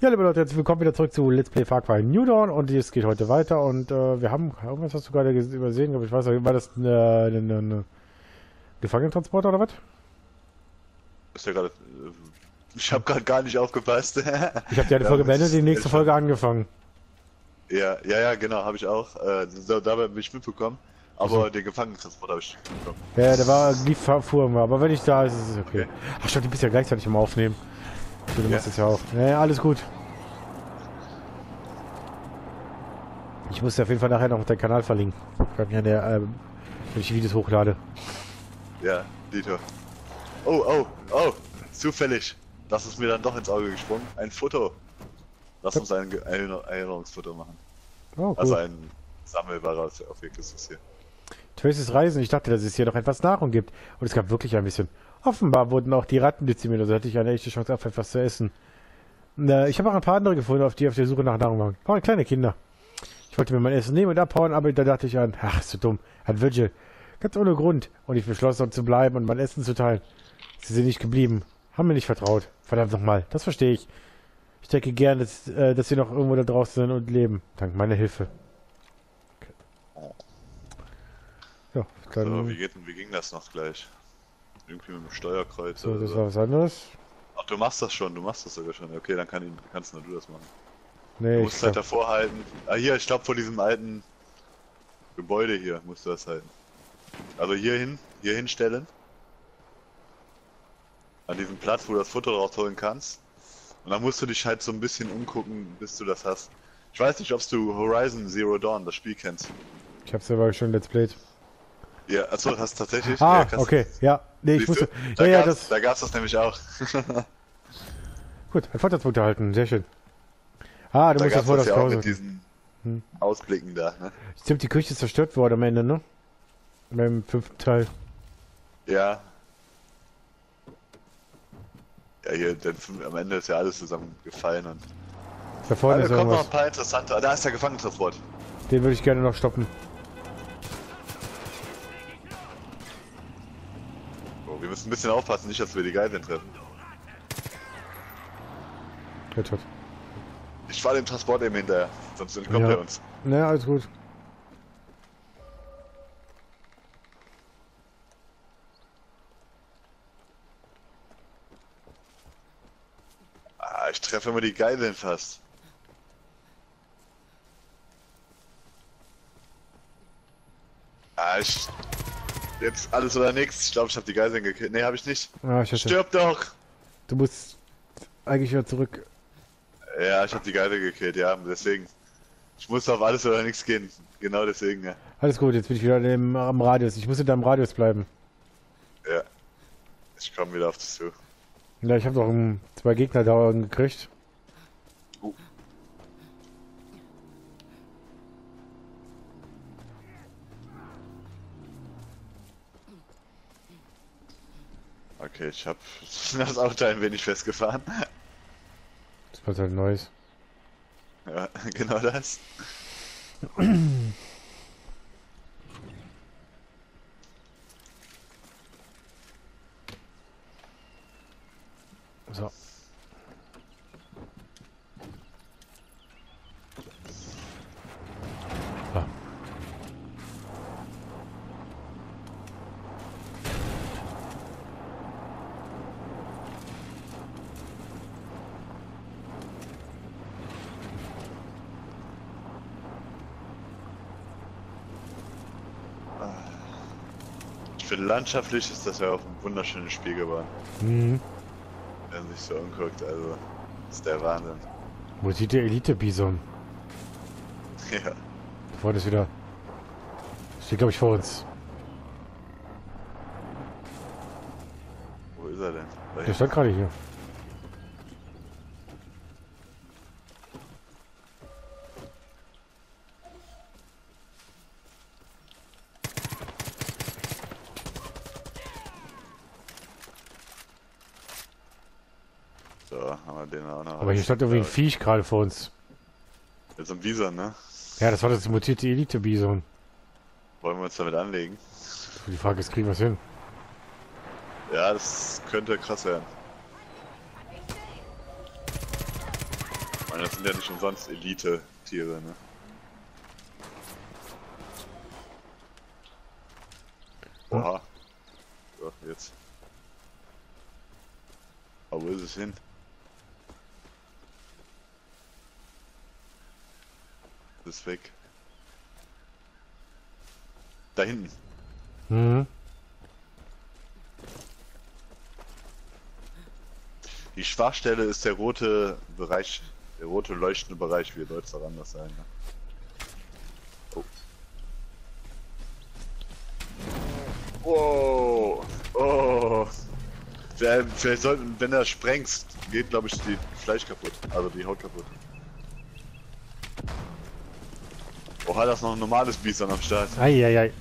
Ja, liebe Leute, herzlich willkommen wieder zurück zu Let's Play Far Cry New Dawn und es geht heute weiter und äh, wir haben, irgendwas hast du gerade übersehen, aber ich weiß nicht, war das eine, eine, eine Gefangenentransporter oder was? Ist ja gerade. äh, Ich habe gerade gar nicht aufgepasst. Ich habe die eine Ja, Folge beendet, die nächste Folge angefangen. Ja, ja, ja, genau, habe ich auch. Äh, so, dabei bin ich mitbekommen. Aber den Gefangenentransport habe ich nicht mitbekommen. Ja, der war, lief fuhr immer, aber wenn ich da ist, ist es okay. Ach stimmt, du bist ja gleichzeitig im Aufnehmen. Du machst Ja. das ja auch. Ja, alles gut. Ich muss dir auf jeden Fall nachher noch deinen Kanal verlinken. Schreib mir an der, ähm, wenn ich die Videos hochlade. Ja, Dito. Oh, oh, oh, zufällig. Das ist mir dann doch ins Auge gesprungen. Ein Foto. Lass uns ein Erinner- Erinnerungsfoto machen. Oh, cool. Also ein sammelbares Objekt ist das hier. Traces Reisen. Ich dachte, dass es hier noch etwas Nahrung gibt. Und es gab wirklich ein bisschen. Offenbar wurden auch die Ratten dezimiert, also hatte ich eine echte Chance auf etwas zu essen. Ich habe auch ein paar andere gefunden, auf die auf der Suche nach Nahrung waren. Oh, kleine Kinder. Ich wollte mir mein Essen nehmen und abhauen, aber da dachte ich an, ach, ist so dumm, an Virgil. Ganz ohne Grund. Und ich beschloss, dort zu bleiben und mein Essen zu teilen. Sie sind nicht geblieben. Haben mir nicht vertraut. Verdammt nochmal. Das verstehe ich. Ich denke gern, dass, äh, dass sie noch irgendwo da draußen sind und leben. Dank meiner Hilfe. Ja, dann... So, wie, geht, wie ging das noch gleich? Irgendwie mit dem Steuerkreuz So, oder das so. war was anderes. Ach, du machst das schon, du machst das sogar schon. Okay, dann kann ihn, kannst nur du das machen. Nee, Du ich musst halt davor halten. Ah, hier, ich glaube vor diesem alten Gebäude hier musst du das halten. Also hier hin, hier hinstellen. An diesem Platz, wo du das Foto rausholen kannst. Und dann musst du dich halt so ein bisschen umgucken, bis du das hast. Ich weiß nicht, ob du Horizon Zero Dawn, das Spiel kennst. ich hab's selber schon Let's Played. Ja, achso, hast tatsächlich? Ah, ja, okay, ja. Nee, ich wusste. Da Ja, ja, gab's, das. da gab's das nämlich auch. Gut, ein Vorteilspunkt erhalten, sehr schön. Ah, du Da musst das gab's wohl das ja Hause. mit diesen Hm. Ausblicken da, ne? Stimmt, die Küche ist zerstört worden am Ende, ne? Beim fünften Teil. Ja. Ja, hier, denn am Ende ist ja alles zusammengefallen und. Da vorne ist kommt noch ein paar interessante. Ah, Da ist der Gefangentransport. Den würde ich gerne noch stoppen. Oh, wir müssen ein bisschen aufpassen, nicht, dass wir die Geiseln treffen. Headshot. Ich fahre dem Transport eben hinterher, sonst entkommt Ja. er uns. Ne, alles gut. Ah, ich treffe immer die Geiseln fast. Ah, ich. Jetzt alles oder nichts. Ich glaube, ich habe die Geiseln gekillt. Nee, habe ich nicht. Ah, ich Stirb doch! du musst eigentlich wieder zurück. Ja, ich habe die Geisel gekillt, ja, deswegen. Ich muss auf alles oder nichts gehen. Genau deswegen, ja. Alles gut, jetzt bin ich wieder im, am Radius. Ich muss hinter dem Radius bleiben. Ja. Ich komme wieder auf dich zu. Ja, ich habe doch um, zwei Gegner da gekriegt. Uh. Okay, ich habe das Auto ein wenig festgefahren. War halt Neues. Ja, genau das. Finde landschaftlich ist das ja auch ein wunderschönes Spiel geworden. Mhm. Wenn man sich so umguckt, also ist der Wahnsinn. Wo sieht der Elite-Bison? Ja. Da vorne ist wieder. Steht, glaube ich, vor uns. Wo ist er denn? Da Der stand gerade hier. So, haben wir den auch noch. Aber hier stand irgendwie ein Viech gerade vor uns. Jetzt so ein Bison, ne? Ja, das war das mutierte Elite-Bison. Wollen wir uns damit anlegen? Die Frage ist, kriegen wir es hin? Ja, das könnte krass werden. meine, das sind ja nicht umsonst Elite-Tiere, ne? Oha. So, jetzt. Aber wo ist es hin? Ist weg. Da hinten. Mhm. Die Schwachstelle ist der rote Bereich, der rote leuchtende Bereich, wie soll es daran das sein? Ne? Oh. Wow. Oh. Vielleicht sollten, wenn er sprengst, geht glaube ich die Fleisch kaputt, also die Haut kaputt. Oha, da ist noch ein normales Bison am Start. Eieiei.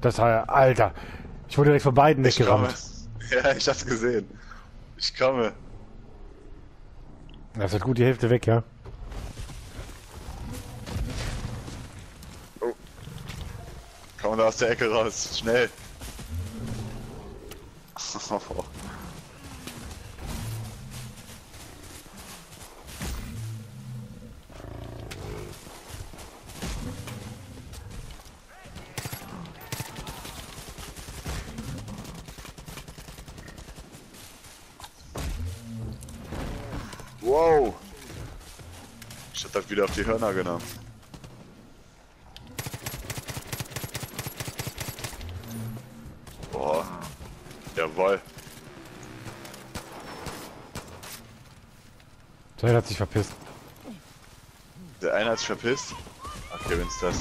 Das war Alter. Ich wurde direkt von beiden Ich komme. weggerammt. Ja, ich hab's gesehen. Ich komme. Das ist gut die Hälfte weg, ja. Komm da aus der Ecke raus. Schnell. die Hörner genommen. Boah. Jawoll. Der hat sich verpisst. Der eine hat sich verpisst. Okay, wenn's das.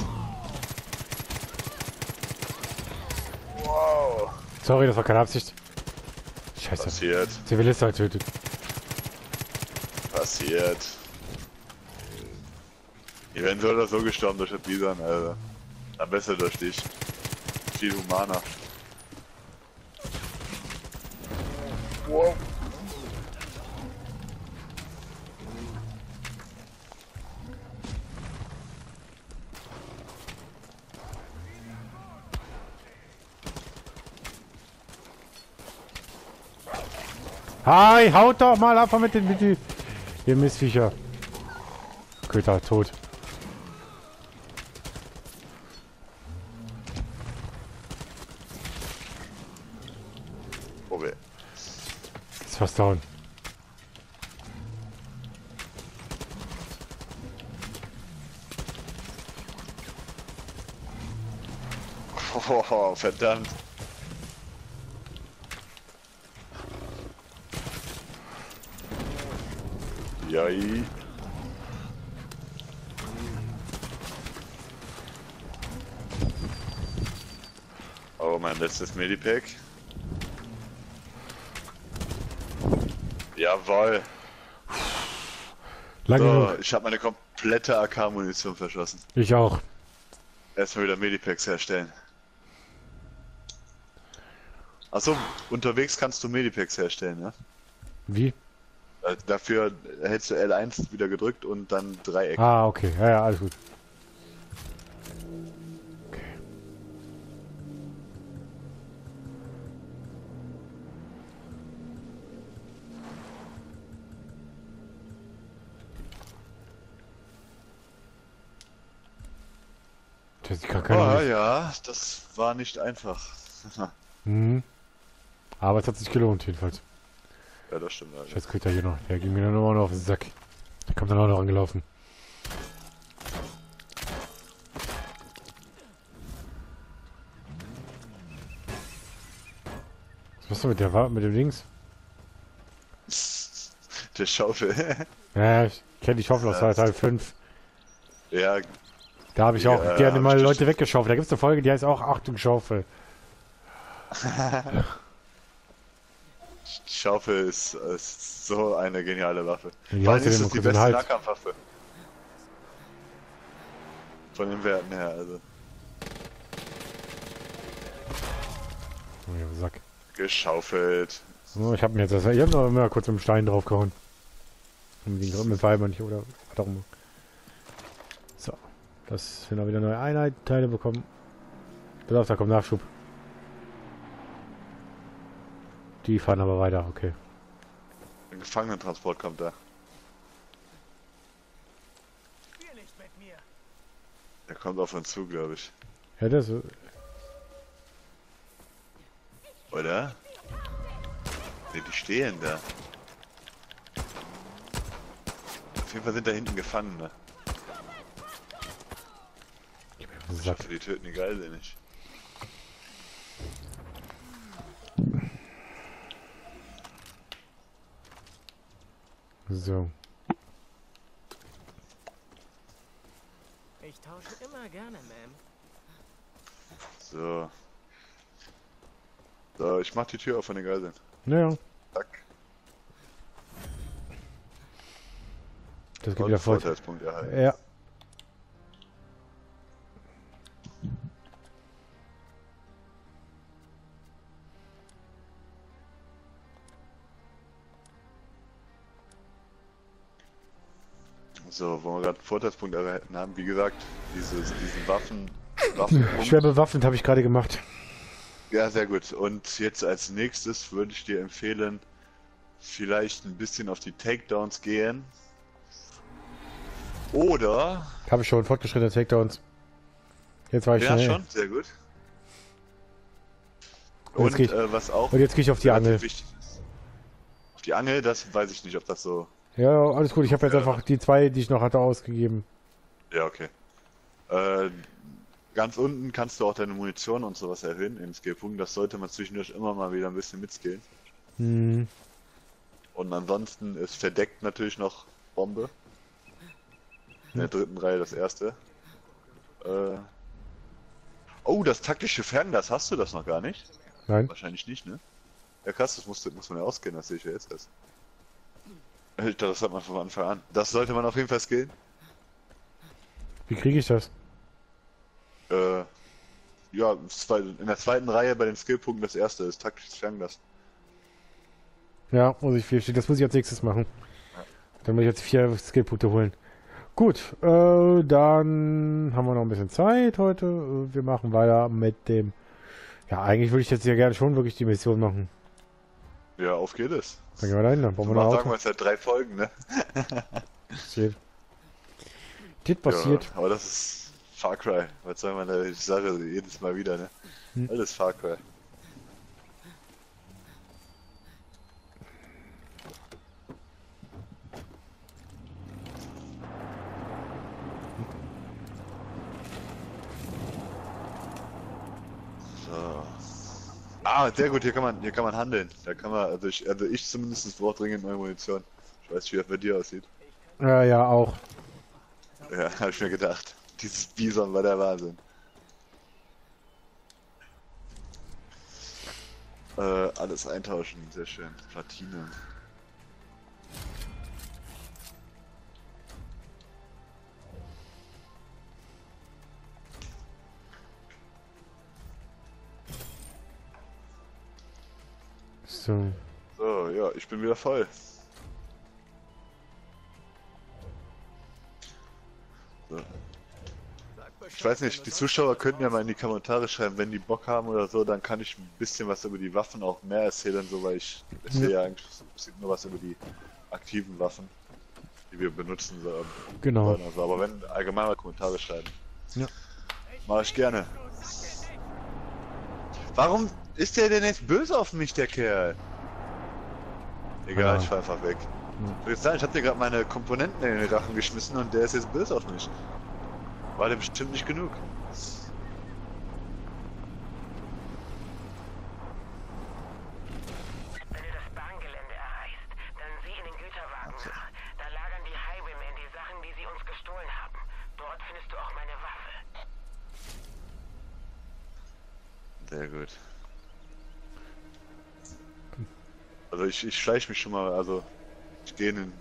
Wow. Sorry, das war keine Absicht. Scheiße. Passiert. Zivilisten getötet. Passiert. Eventuell oder so gestorben durch das Bison, Alter. Am besser durch dich. Viel humaner. Wow. Hi, haut doch mal ab mit den mit die, ihr Missviecher. Köter, tot. Oh, weh. Ist fast down. Oh, verdammt. Jai. Oh, mein letztes Medipack. Jawoll. Lange So, ich habe meine komplette AK-Munition verschossen. Ich auch. Erstmal wieder Medipacks herstellen. Achso, unterwegs kannst du Medipacks herstellen, ne? Wie? Äh, Dafür hältst du L1 wieder gedrückt und dann Dreieck. Ah, okay. Ja, ja, alles gut. Das ist gar keine Lust. ja, das war nicht einfach. Mhm. Aber es hat sich gelohnt, jedenfalls. ja, das stimmt. Alter. Scheiß Köter hier noch. Der ging mir dann immer noch auf den Sack. Der kommt dann auch noch angelaufen. Was machst du mit der Wa mit dem Links? Der Schaufel. Ja, ich kenne die Schaufel aus Ja. Teil 5. ja, Da habe ich auch Ja, gerne mal Leute das- weggeschaufelt. Da gibt es eine Folge, die heißt auch Achtung Schaufel. Schaufel ist, ist so eine geniale Waffe. Ja, Vor ist es die beste. Nahkampfwaffe. Von den Werten her, also. Oh, Sack. Geschaufelt. So, ich habe mir jetzt das. Ich habe noch immer kurz mit dem Stein draufgehauen. Mit dem mit Weiber nicht, oder was auch. Das wir noch wieder neue Einheitenteile bekommen. Pass auf, da kommt Nachschub. Die fahren aber weiter, okay. Ein Gefangenentransport kommt da. Der kommt auf uns zu, glaube ich. Ja, das. Oder? Ne, die stehen da. Auf jeden Fall sind da hinten Gefangene. Ich Sack. hoffe, die töten die Geisel nicht. So. Ich tausche immer gerne, Ma'am. So. So, ich mach die Tür auf von den Geiseln. Naja, Zack. das wieder voll. Vorteilspunkt erhalten. Ja. So, wo wir gerade einen Vorteilspunkt erhalten haben, wie gesagt, dieses, diesen Waffen. Waffen Schwer bewaffnet habe ich gerade gemacht. Ja, sehr gut. Und jetzt als nächstes würde ich dir empfehlen, vielleicht ein bisschen auf die Takedowns gehen. Oder. Habe ich schon fortgeschrittene Takedowns. Jetzt war ich Ja, schnell. schon, sehr gut. Und jetzt Und ich- äh, was auch Und jetzt gehe ich auf die Angel. Auf die Angel, das weiß ich nicht, ob das so. Ja, alles gut. Ich habe jetzt einfach die zwei, die ich noch hatte, ausgegeben. Ja, okay. Äh, ganz unten kannst du auch deine Munition und sowas erhöhen in Skillpunkten. Das sollte man zwischendurch immer mal wieder ein bisschen mitskillen. Hm. Und ansonsten ist verdeckt natürlich noch Bombe. In der dritten Reihe das erste. Äh, oh, das taktische Fernglas, hast du das noch gar nicht? Nein. Wahrscheinlich nicht, ne? Ja krass, das muss, muss man ja auskennen, das sehe ich ja jetzt erst. Ich dachte, das hat man von Anfang an. Das sollte man auf jeden Fall skillen. Wie kriege ich das? Äh, ja, in der zweiten Reihe bei den Skillpunkten das erste ist taktisches Fernglas. Ja, muss ich viel stehen. Das muss ich als nächstes machen. Dann muss ich jetzt vier Skillpunkte holen. Gut, äh, dann haben wir noch ein bisschen Zeit heute. Äh, Wir machen weiter mit dem. Ja, eigentlich würde ich jetzt ja gerne schon wirklich die Mission machen. Ja, auf geht es. Dann gehen wir da hin, dann bauen wir noch sagen wir Auto. es seit drei Folgen, ne? Passiert. Das passiert. Ja, aber das ist Far Cry. Was soll man da? Ich sage jedes Mal wieder, ne? Hm. Alles Far Cry. Ah, sehr gut, hier kann man, hier kann man handeln. Da kann man, also ich, also ich zumindest brauche dringend neue Munition. Ich weiß nicht, wie das bei dir aussieht. Ja, ja, auch. Ja, hab ich mir gedacht. Dieses Bison war der Wahnsinn. Äh, alles eintauschen, sehr schön. Platine. So. So, ja, ich bin wieder voll. So. Ich weiß nicht, die Zuschauer könnten ja mal in die Kommentare schreiben, wenn die Bock haben oder so, dann kann ich ein bisschen was über die Waffen auch mehr erzählen, so weil ich erzähle ja eigentlich so nur was über die aktiven Waffen, die wir benutzen sollen. Genau. Also, aber wenn allgemein mal Kommentare schreiben, Ja. mache ich gerne. Warum ist der denn jetzt böse auf mich, der Kerl? Egal, Ja. ich fahr einfach weg. Ich sagen, ich hab dir gerade meine Komponenten in den Rachen geschmissen und der ist jetzt böse auf mich. War der bestimmt nicht genug. Wenn du das Bahngelände erreichst, dann sieh in den Güterwagen nach. Da lagern die Highwaymen die Sachen, die sie uns gestohlen haben. Dort findest du auch meine Waffe. Sehr gut. Also ich, ich schleiche mich schon mal, also ich gehe in den...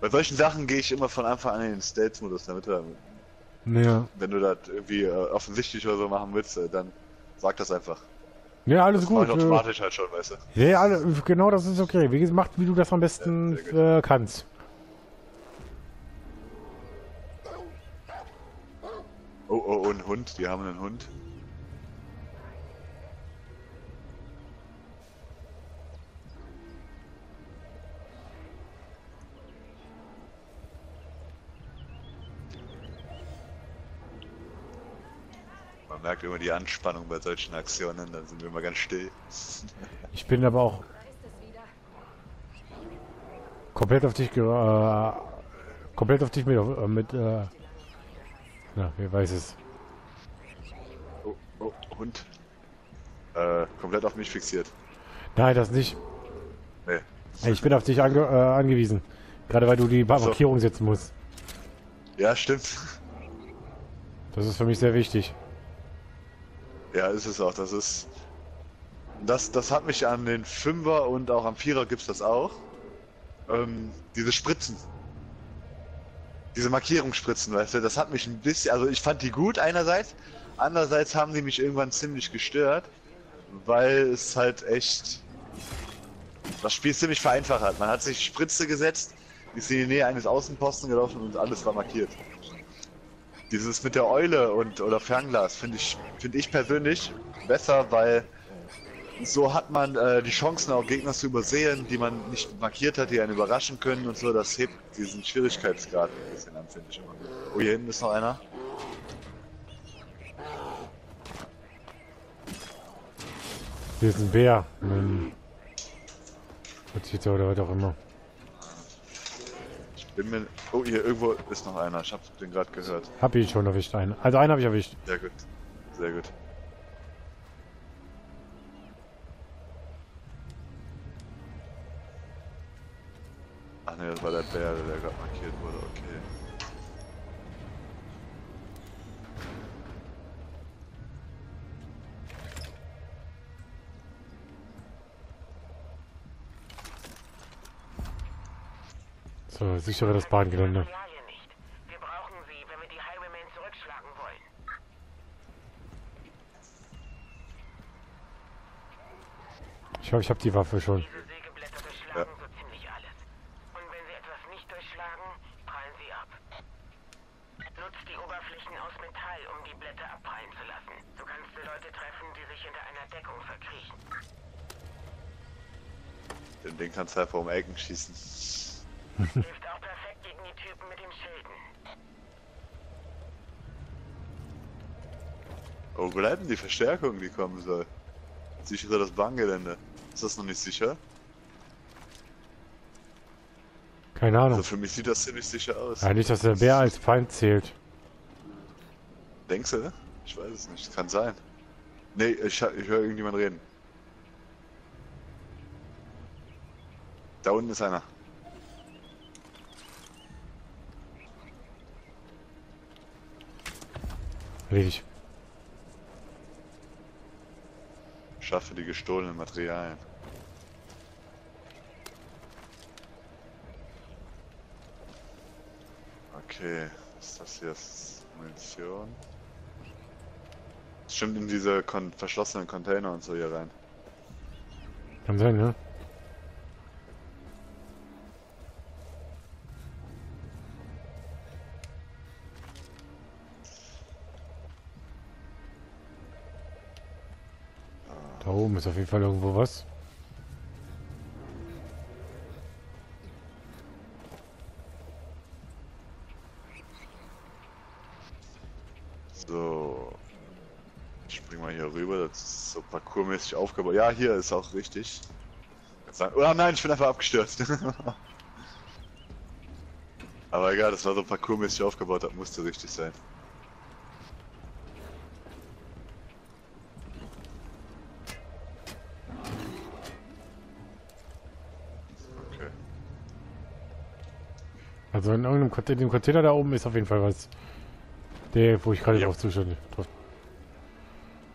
Bei solchen Sachen gehe ich immer von Anfang an in den Stealth-Modus, damit er, Ja. wenn du das irgendwie äh, offensichtlich oder so machen willst, äh, dann sag das einfach. Ja, alles Das mach gut. ich Äh, automatisch halt schon, weißt du. ja, alle, genau das ist okay. Wie gesagt, wie du das am besten Ja, äh, kannst. Oh, oh, oh, ein Hund, die haben einen Hund. Man merkt immer die Anspannung bei solchen Aktionen, dann sind wir immer ganz still. Ich bin aber auch komplett auf dich ge äh, komplett auf dich mit, äh, mit äh, na, wer weiß es. Oh, oh, Hund. Äh, komplett auf mich fixiert. Nein, das nicht. Nee. Ich bin auf dich ange äh, angewiesen. Gerade weil du die so. Markierung setzen musst. Ja, stimmt. Das ist für mich sehr wichtig. Ja, ist es auch. Das ist. Das, das hat mich an den Fünfer und auch am Vierer gibt's das auch. Ähm, diese Spritzen. Diese Markierungsspritzen, weißt du, das hat mich ein bisschen. Also ich fand die gut einerseits. Andererseits haben die mich irgendwann ziemlich gestört. Weil es halt echt. Das Spiel ziemlich vereinfacht hat. Man hat sich Spritze gesetzt, ist in die Nähe eines Außenposten gelaufen und alles war markiert. Dieses mit der Eule und oder Fernglas finde ich finde ich persönlich besser, weil so hat man äh, die Chancen auch Gegner zu übersehen, die man nicht markiert hat, die einen überraschen können und so. Das hebt diesen Schwierigkeitsgrad ein bisschen an, finde ich immer. Oh, hier hinten ist noch einer. Hier ist ein Bär. Ein Mozita oder was auch immer. Bin mir. Oh, hier irgendwo ist noch einer. Ich hab den gerade gehört. Hab ihn schon erwischt, einen. Also einen habe ich erwischt. Sehr gut. Sehr gut. Ach ne, das war der Bär, der gerade markiert wurde. Okay. Lassen. So kannst du Leute treffen, die sich hinter einer Deckung verkriechen. Den Ding kannst du einfach um Ecken schießen. Hilft auch perfekt gegen die Typen mit den Schilden. Oh, wo bleiben die Verstärkung, die kommen soll? Sichere das Bahngelände. Ist das noch nicht sicher? Keine Also Ahnung. für mich sieht das ziemlich sicher aus. Ja, nicht, dass der Bär als Feind zählt. Denkst du? Ich weiß es nicht. Kann sein. Nee, ich, ich höre irgendjemand reden. Da unten ist einer. Erledigt. Schaffe die gestohlenen Materialien. Okay, ist das hier? Ist Munition. Stimmt in diese kon verschlossenen Container und so hier rein. Kann sein, ne? Da oben ist auf jeden Fall irgendwo was. So. Ich spring mal hier rüber, das ist so parkourmäßig aufgebaut. Ja, hier ist auch richtig. Oh nein, ich bin einfach abgestürzt. Aber egal, das war so parkourmäßig aufgebaut, das musste richtig sein. Also in irgendeinem Container, dem Container da oben ist auf jeden Fall was. Der, wo ich gerade Ja. drauf. Drauf.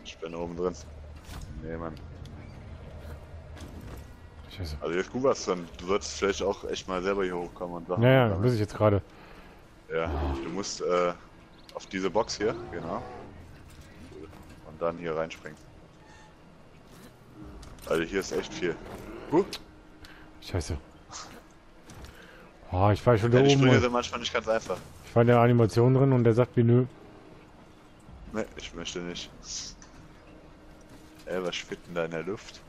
Ich bin oben drin. Nee, Mann. Scheiße. Also jetzt gut was dann. Du solltest vielleicht auch echt mal selber hier hochkommen und Sachen Naja, muss ich jetzt gerade. Ja, du musst äh, auf diese Box hier, genau. Und dann hier reinspringen. Also hier ist echt viel. Huh, Scheiße. Oh, ich war schon da ja, die oben. Sprünge und sind manchmal nicht ganz einfach. Ich war in der Animation drin und der sagt mir nö. Ne, ich möchte nicht. Ey, was schwirrt denn da in der Luft?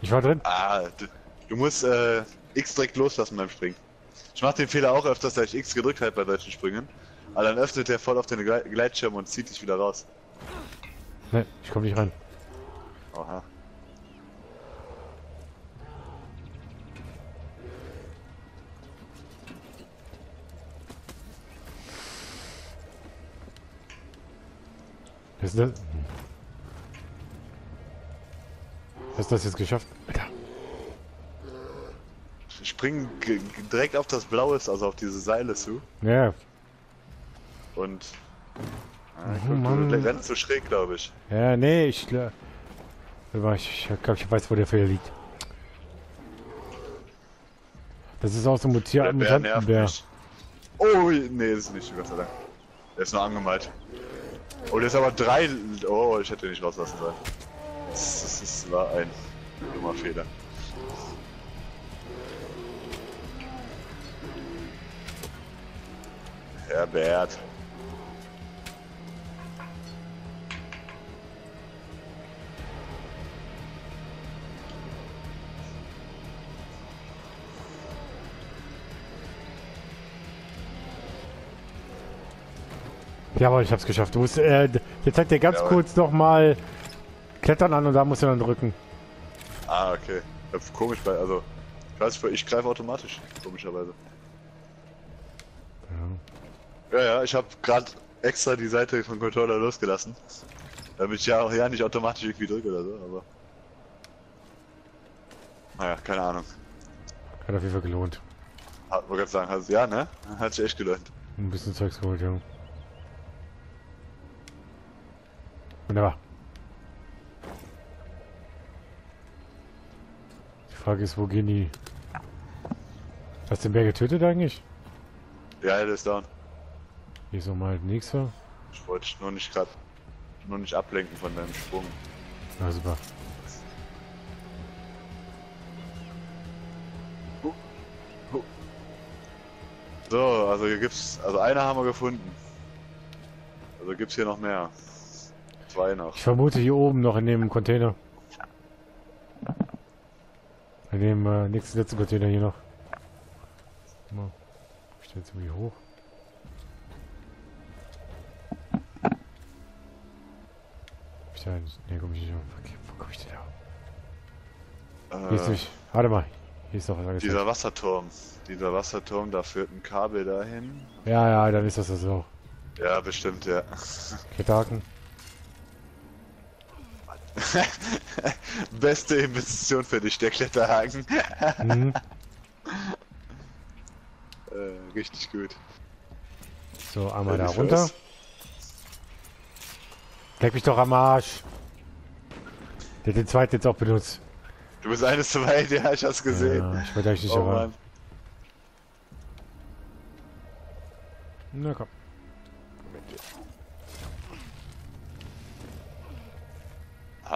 Ich war drin. Ah, du, du musst, äh, X direkt loslassen beim Springen. Ich mach den Fehler auch öfters, dass ich X gedrückt halt bei solchen Sprüngen. Aber dann öffnet der voll auf den Gle- Gleitschirm und zieht dich wieder raus. Ne, ich komm nicht ran. Aha. Was ist das? Hast du das jetzt geschafft? Alter. Ich spring direkt auf das Blaue, also auf diese Seile zu. Ja, Und. Ah, Oh, guck, Mann. du rennst so schräg, glaube ich. ja, nee, ich glaube, ich, ich, glaub, ich weiß, wo der Fehler liegt. Das ist auch so ein nervt Mutantenbär. Oh, nee, das ist nicht, Gott sei Dank. Der ist nur angemalt. Oh, der ist aber drei. Oh, ich hätte ihn nicht rauslassen sollen. Das, das, das war ein dummer Fehler. Herbert. Jawohl, ich hab's geschafft. Du musst, äh, der zeigt dir ganz Jawohl. kurz nochmal Klettern an und da musst du dann drücken. Ah, okay. Ja, Komisch, weil, also. Ich weiß, nicht, ich greife automatisch, komischerweise. Ja, ja, ich habe gerade extra die Seite vom Controller losgelassen. Damit ich ja auch ja nicht automatisch irgendwie drücke oder so, aber. Naja, keine Ahnung. Hat auf jeden Fall gelohnt. Hat man gerade sagen, hast, ja, ne? Hat sich echt gelohnt. Ein bisschen Zeugs geholt, ja. Wunderbar. Die Frage ist, wo gehen die... Hast du den Bär getötet eigentlich? Ja, der ist down. Hier ist nochmal nächste. Ich wollte dich nur nicht gerade nur nicht ablenken von deinem Sprung. Na super. So, also hier gibt's. Also eine haben wir gefunden. Also gibt's hier noch mehr. Zwei noch. Ich vermute hier oben noch in dem Container. In dem äh, nächsten letzten Container hier noch. Mal. Ich stelle jetzt irgendwie hoch. Ich da. Ne, komm ich nicht. Okay, wo komm ich denn da? Hier ist Äh, nicht. Warte mal. Hier ist doch was angezeigt. dieser Wasserturm. Dieser Wasserturm, da führt ein Kabel dahin. Ja, ja, dann ist das das auch. Ja, bestimmt, ja. Kletterhaken. Beste Investition für dich, der Kletterhaken. Mhm. äh, richtig gut. So, einmal da runter. Leck mich doch am Arsch. Der hat den zweiten jetzt auch benutzt. Du bist eines zu weit, ja, ich hab's gesehen. Ja, ich wollte euch nicht oh. Na komm.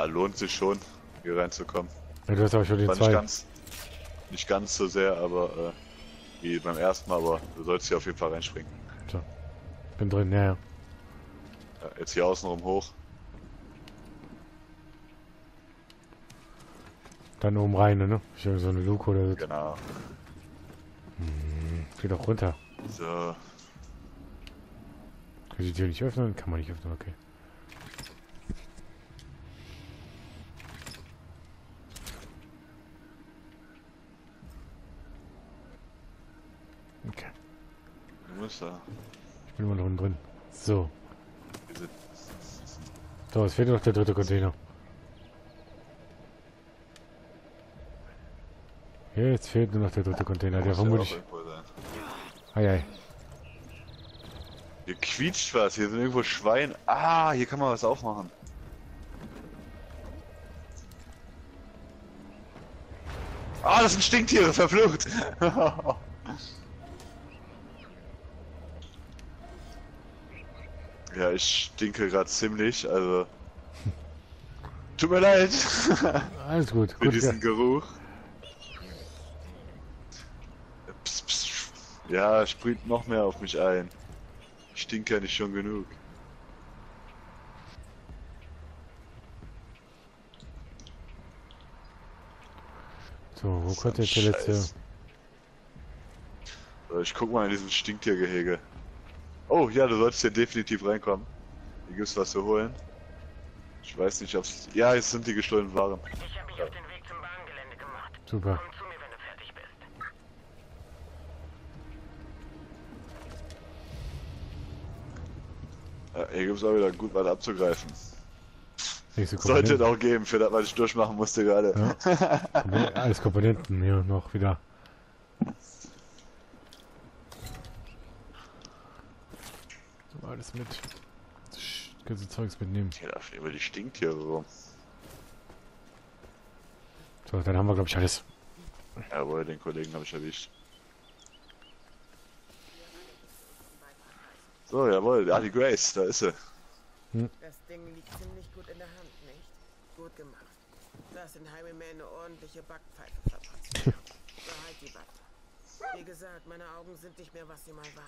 Lohnt sich schon, hier reinzukommen. Ja, du hast aber schon den War nicht ganz, nicht ganz so sehr, aber äh, wie beim ersten Mal, aber du sollst hier auf jeden Fall reinspringen. Bin drin, ja, ja. Ja, jetzt hier außenrum hoch. Dann oben rein, ne? Ich habe so eine Luke oder so. Genau. Geh doch runter. So. Kann ich die Tür nicht öffnen? Kann man nicht öffnen. Okay. Musst da. Ich bin immer noch unten drin. So. So, es fehlt noch der dritte Container. Jetzt fehlt nur noch der dritte Container, der vermutlich. Ei, ei. Hier quietscht was, hier sind irgendwo Schweine. Ah, hier kann man was aufmachen. Ah, das sind Stinktiere, verflucht. ja, ich stinke gerade ziemlich, also. Tut mir leid für Alles gut. gut diesen ja. Geruch. Psst, psst. Ja, sprüht noch mehr auf mich ein. Ich stinke ja nicht schon genug. So, wo kommt jetzt der letzte? ich guck mal in diesem Stinktiergehege. Oh ja, du solltest hier definitiv reinkommen. Hier gibt's was zu holen. Ich weiß nicht, ob's... Ja, jetzt sind die gestohlenen Waren. Ich habe mich auf den Weg zum Bahngelände gemacht. Super. Komm zu mir, wenn du fertig bist. Ja, hier gibt's auch wieder gut was abzugreifen. Sollte es auch geben, für das, was ich durchmachen musste gerade. Komponenten- Alles Komponenten hier noch wieder. Alles mit. Sch- Ganze Zeugs mitnehmen. Hier darf über die Stinktiere rum. So, dann haben wir, glaube ich, alles. Jawohl, den Kollegen habe ich erwischt. So, jawohl, ja, die Grace, da ist sie. Das Ding liegt ziemlich gut in der Hand, nicht? Gut gemacht. Da hast den Highwayman eine ordentliche Backpfeife verpasst. Behalt die Waffe. Wie gesagt, meine Augen sind nicht mehr, was sie mal waren.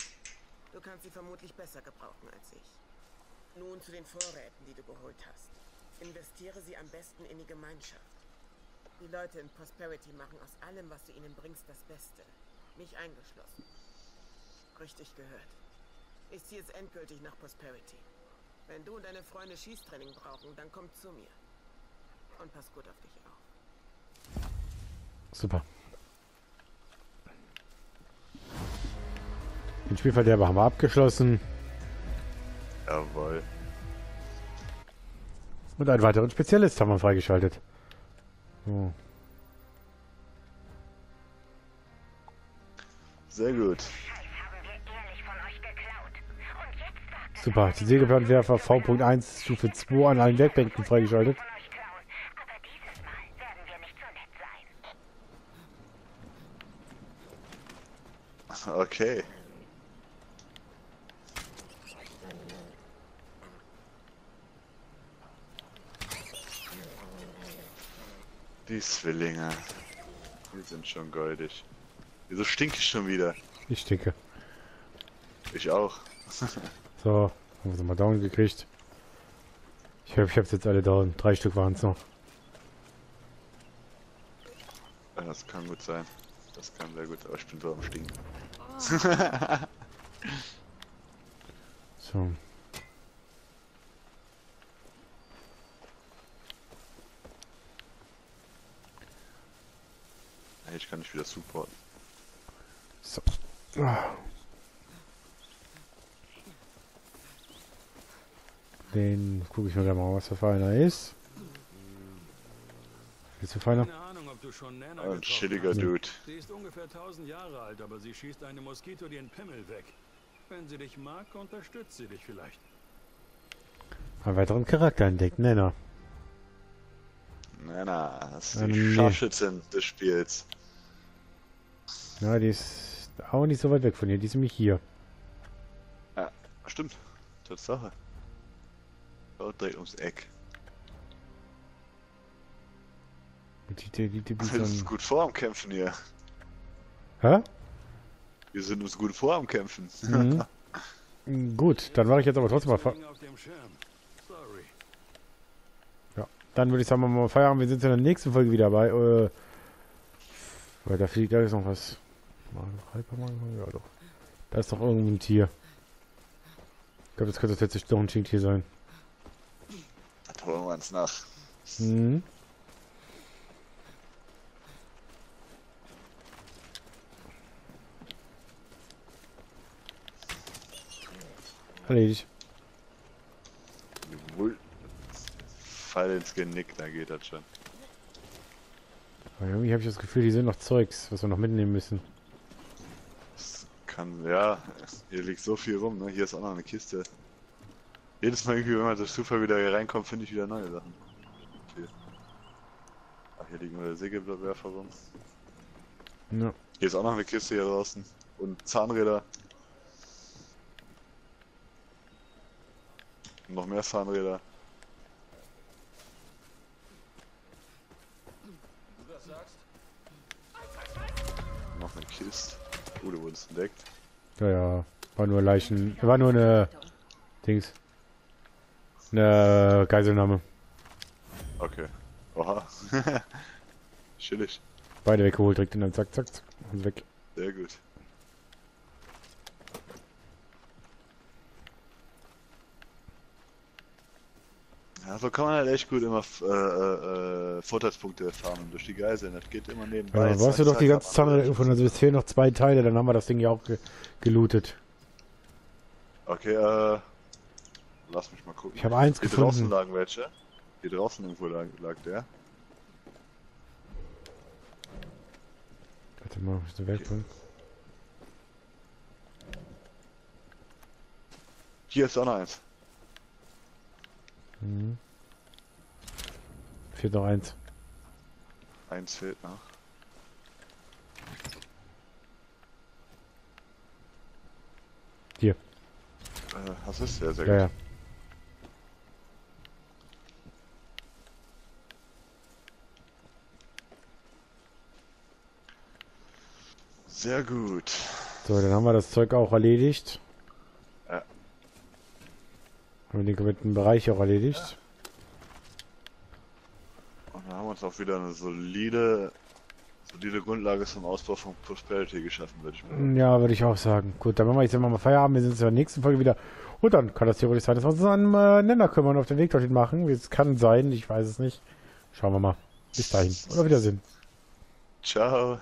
Du kannst sie vermutlich besser gebrauchen als ich. Nun zu den Vorräten, die du geholt hast. Investiere sie am besten in die Gemeinschaft. Die Leute in Prosperity machen aus allem, was du ihnen bringst, das Beste. Mich eingeschlossen. Richtig gehört. Ich ziehe jetzt endgültig nach Prosperity. Wenn du und deine Freunde Schießtraining brauchen, dann komm zu mir. Und pass gut auf dich auf. Super. Den Spielverderber haben wir abgeschlossen. Jawohl. Und einen weiteren Spezialist haben wir freigeschaltet. So. Sehr gut. Super. Die Sägeblattwerfer V.1 Stufe 2 an allen Werkbänken freigeschaltet. von euch klauen. Aber dieses Mal werden wir nicht so nett sein. Okay. Die Zwillinge. Die sind schon goldig. Wieso stinke ich schon wieder? Ich stinke. Ich auch. So, haben wir sie mal down gekriegt. Ich hoffe, ich hab's jetzt alle down. Drei Stück waren es noch. Ja, Das kann gut sein. Das kann sehr gut, aber ich bin so am Stinken. So. Ich kann nicht wieder supporten. so. Ah. Den gucke ich mir gleich mal, was für feiner ist. Ist für feiner? Keine Ahnung, ob du schon Nana Ein chilliger hast. Dude. Sie ist ungefähr 1000 Jahre alt, aber sie schießt eine Moskito den Pimmel weg. Wenn sie dich mag, unterstützt sie dich vielleicht. Einen weiteren Charakter entdeckt, Nenner. Na, das ist Ähm, die nee. Scharfschützin des Spiels. Ja, die ist auch nicht so weit weg von hier. Die ist nämlich hier. Ja, stimmt. Tatsache. Dort direkt ums Eck. Die, die, die, die, die Wir sind uns gut vor am Kämpfen hier. Hä? Wir sind uns gut vor am Kämpfen. Mhm. Gut, dann mache ich jetzt aber trotzdem mal... Ja. Dann würde ich sagen, wir mal Feierabend. Wir sind in der nächsten Folge wieder dabei. Äh, weil da fliegt alles noch was. Mal Hyperman? Ja, doch. Da ist doch irgendwo ein Tier. Ich glaube, das könnte tatsächlich doch ein Stinktier sein. Das holen wir uns nach. Mhm. Erledigt. Jawohl. Fall ins Genick, da geht das schon. Aber irgendwie habe ich das Gefühl, die sind noch Zeugs, was wir noch mitnehmen müssen. Kann, ja, hier liegt so viel rum, ne? Hier ist auch noch eine Kiste. Jedes Mal irgendwie, wenn man durch Zufall wieder hier reinkommt, finde ich wieder neue Sachen. Hier. Ach, hier liegen wieder Sägeblattwerfer rum. Ja. Hier ist auch noch eine Kiste hier draußen. Und Zahnräder. Und noch mehr Zahnräder. Noch eine Kiste. Oh, du wurdest entdeckt. Ja, ja. War nur Leichen. War nur eine. Dings. Eine Geiselnahme. Okay. Oha. Chillig. Beide weggeholt, direkt in einem Zack, Zack, zack. Und weg. Sehr gut. Ja, so kann man halt echt gut immer äh, äh, Vorteilspunkte farmen durch die Geiseln. Das geht immer nebenbei. Ja, brauchst du doch die ganze Anfang. gefunden. Also es fehlen noch zwei Teile, dann haben wir das Ding ja auch ge gelootet. Okay, äh. Lass mich mal gucken. Ich habe eins Hier draußen gefunden. lagen welche. Hier draußen irgendwo lag, lag der. Warte mal, ist der Weltpunkt? Hier ist auch noch eins. Mhm. Fehlt noch eins. Eins fehlt noch. Hier. Äh, du es? Sehr, sehr Ja, gut. ja. Sehr gut. So, dann haben wir das Zeug auch erledigt. Haben wir den kompletten Bereich auch erledigt. Und dann haben wir uns auch wieder eine solide, solide Grundlage zum Ausbau von Prosperity geschaffen, würde ich mal sagen. Ja, würde ich auch sagen. Gut, dann machen wir jetzt immer mal Feierabend. Wir sehen uns in der nächsten Folge wieder. Und dann kann das theoretisch sein, dass wir uns an äh, Nenner kümmern und auf den Weg dorthin machen. Es kann sein, ich weiß es nicht. Schauen wir mal. Bis dahin. Oder Wiedersehen. Ciao.